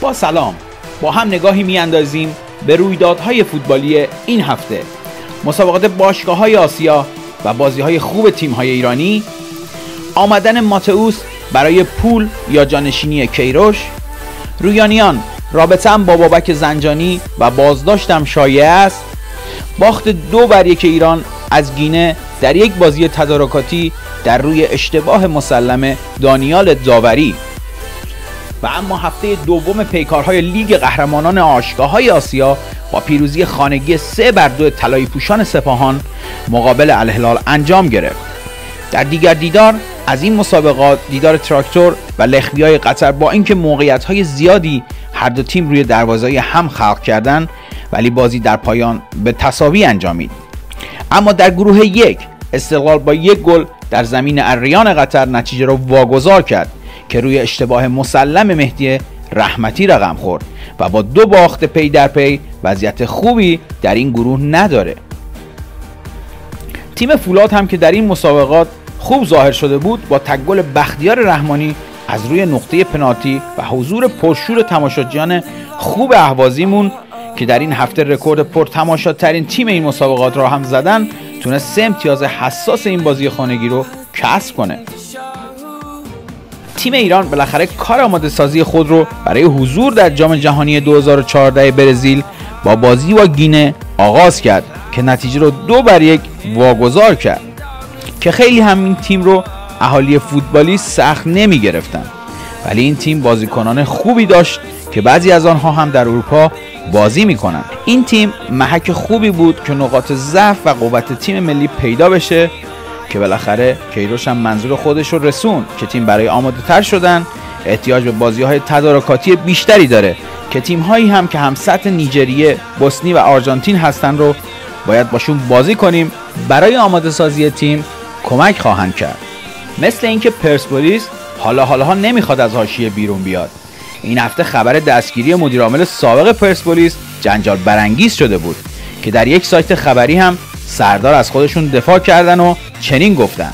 با سلام. با هم نگاهی میاندازیم به رویدادهای فوتبالی این هفته. مسابقات باشگاه های آسیا و بازی های خوب تیم های ایرانی. آمدن ماتئوس برای پول یا جانشینی کیروش. رویانیان رابطه با بابک زنجانی و بازداشتم شایع است. باخت دو بر یک ایران از گینه در یک بازی تدارکاتی در روی اشتباه مسلم دانیال داوری. و اما هفته دوم پیکارهای لیگ قهرمانان آشگاه های آسیا با پیروزی خانگی سه بر دو طلایی پوشان سپاهان مقابل الهلال انجام گرفت. در دیگر دیدار از این مسابقات دیدار تراکتور و لخبی های قطر با اینکه موقعیت زیادی هر دو تیم روی دروازه هم خلق کردند ولی بازی در پایان به تصاوی انجامید. اما در گروه یک استقلال با یک گل در زمین الریان قطر نتیجه را واگذار کرد. که روی اشتباه مسلم مهدی رحمتی رقم خورد و با دو باخت پی در پی وضعیت خوبی در این گروه نداره. تیم فولاد هم که در این مسابقات خوب ظاهر شده بود با تک گل بختیار رحمانی از روی نقطه پنالتی و حضور پرشور تماشاچیان خوب اهوازیمون که در این هفته رکورد پرتماشاترین تیم این مسابقات را هم زدن تونست سه امتیاز حساس این بازی خانگی رو کسب کنه. تیم ایران بالاخره کار آماده سازی خود رو برای حضور در جام جهانی 2014 برزیل با بازی با گینه آغاز کرد که نتیجه رو دو بر یک واگذار کرد که خیلی هم این تیم رو اهالی فوتبالی سخت نمی گرفتن ولی این تیم بازیکنان خوبی داشت که بعضی از آنها هم در اروپا بازی می‌کنن. این تیم محک خوبی بود که نقاط ضعف و قوت تیم ملی پیدا بشه که بالاخره کیروش هم منظور خودش رو رسون. که تیم برای آماده تر شدن احتیاج به بازی های تدارکاتی بیشتری داره. که تیم هایی هم که هم سطح نیجریه، بوسنی و آرژانتین هستن رو باید باشون بازی کنیم. برای آماده سازی تیم کمک خواهند کرد. مثل اینکه پرسپولیس حالا حالا ها نمی‌خواد از حاشیه بیرون بیاد. این هفته خبر دستگیری مدیرعامل سابق پرسپولیس جنجال برانگیز شده بود. که در یک سایت خبری هم سردار از خودشون دفاع کردن و چنین گفتن.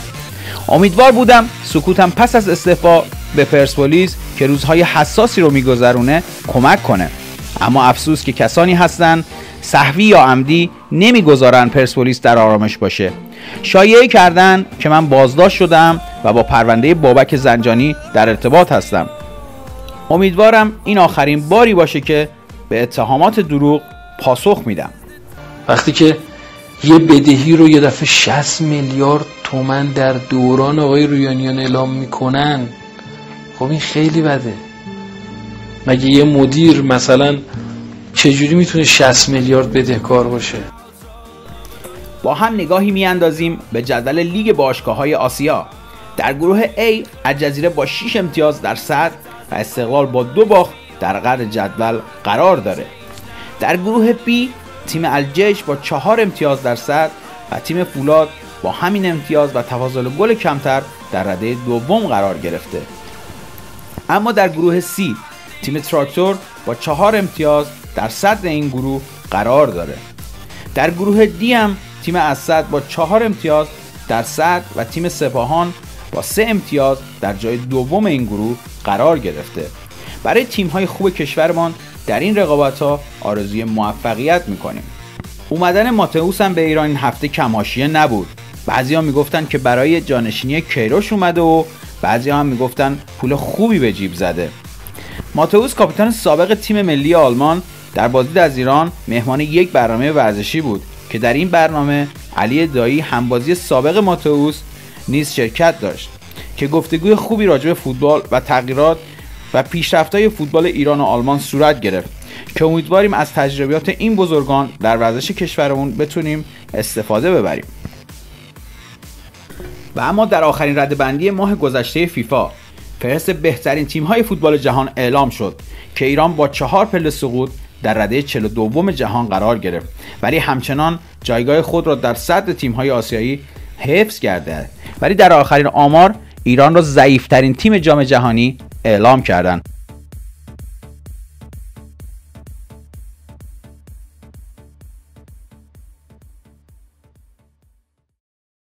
امیدوار بودم سکوتم پس از استعفا به پرسپولیس که روزهای حساسی رو میگذرونه کمک کنه. اما افسوس که کسانی هستند صحوی یا عمدی نمی‌گذارن پرسپولیس در آرامش باشه. شایعه کردن که من بازداشت شدم و با پرونده بابک زنجانی در ارتباط هستم. امیدوارم این آخرین باری باشه که به اتهامات دروغ پاسخ میدم. وقتی که یه بدهی رو یه دفعه 60 میلیارد تومن در دوران آقای رویانیان اعلام می‌کنن. خب این خیلی بده. مگه یه مدیر مثلا چجوری می‌تونه 60 میلیارد بدهکار باشه؟ با هم نگاهی میاندازیم به جدول لیگ باشگاه های آسیا. در گروه A الجزیره با 6 امتیاز در صدر و استقلال با دو باخت در قدر جدول قرار داره. در گروه B تیم الجیش با چهار امتیاز در صدر و تیم فولاد با همین امتیاز و تفاضل گل کمتر در رده دوم قرار گرفته. اما در گروه C تیم تراکتور با چهار امتیاز در صدر این گروه قرار داره. در گروه دی هم تیم اسد با چهار امتیاز در صدر و تیم سپاهان با سه امتیاز در جای دوم این گروه قرار گرفته. برای تیم های خوب کشورمان در این رقابت ها آرزوی موفقیت می‌کنیم. اومدن ماتئوس هم به ایران این هفته کماشیه نبود. بعضی می‌گفتن که برای جانشینی کیروش اومده و بعضی هم می‌گفتن پول خوبی به جیب زده. ماتئوس کاپیتان سابق تیم ملی آلمان در بازدید از ایران مهمان یک برنامه ورزشی بود که در این برنامه علی دایی همبازی سابق ماتئوس نیز شرکت داشت که گفتگوی خوبی راجع به فوتبال و تغییرات و پیشرفت‌های فوتبال ایران و آلمان صورت گرفت که امیدواریم از تجربیات این بزرگان در ورزش کشورمون بتونیم استفاده ببریم. و اما در آخرین ردبندی ماه گذشته فیفا فهرست بهترین تیم‌های فوتبال جهان اعلام شد که ایران با چهار پله سقوط در رده 42 جهان قرار گرفت. ولی همچنان جایگاه خود را در صدر تیم‌های آسیایی حفظ کرده ولی در آخرین آمار ایران را ضعیفترین تیم جام جهانی اعلام کردند